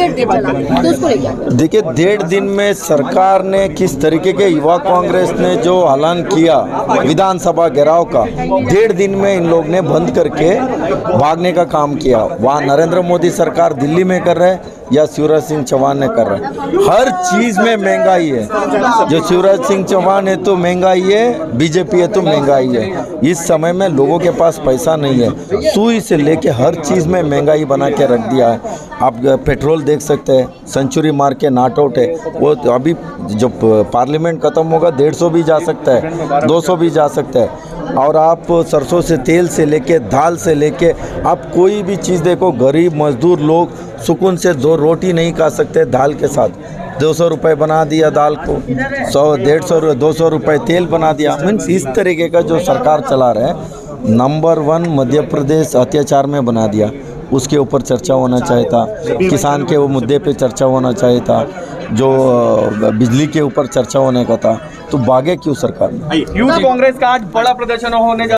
तो देखिए, डेढ़ दिन में सरकार ने किस तरीके के युवा कांग्रेस ने जो ऐलान किया विधानसभा घेराव का, डेढ़ दिन में इन लोग ने बंद करके भागने का काम किया। वहाँ नरेंद्र मोदी सरकार दिल्ली में कर रहे हैं या शिवराज सिंह चौहान ने कर रहे हैं? हर चीज़ में महँगाई है। जो शिवराज सिंह चौहान है तो महँगाई है, बीजेपी है तो महँगाई है। इस समय में लोगों के पास पैसा नहीं है। सुई से लेके हर चीज़ में महँगाई बना के रख दिया है। आप पेट्रोल देख सकते हैं, सेंचुरी मार के नाट आउट है। वो तो अभी जब पार्लियामेंट खत्म होगा, डेढ़ सौ भी जा सकता है, दो सौ भी जा सकता है। और आप सरसों से तेल से लेके, दाल से लेके, आप कोई भी चीज़ देखो, गरीब, मजदूर लोग सुकून से दो रोटी नहीं खा सकते दाल के साथ। दो सौ रुपये बना दिया दाल को, सौ, डेढ़ सौ, दो सौ रुपये तेल बना दिया। मीन्स इस तरीके का जो सरकार चला रहे हैं नंबर वन मध्य प्रदेश अत्याचार में बना दिया। उसके ऊपर चर्चा होना चाहिए था। किसान के वो मुद्दे पे चर्चा होना चाहिए था जो बिजली के ऊपर चर्चा होने का था। तो बागे क्यों सरकार ने यूथ कांग्रेस का आज बड़ा प्रदर्शन होने जा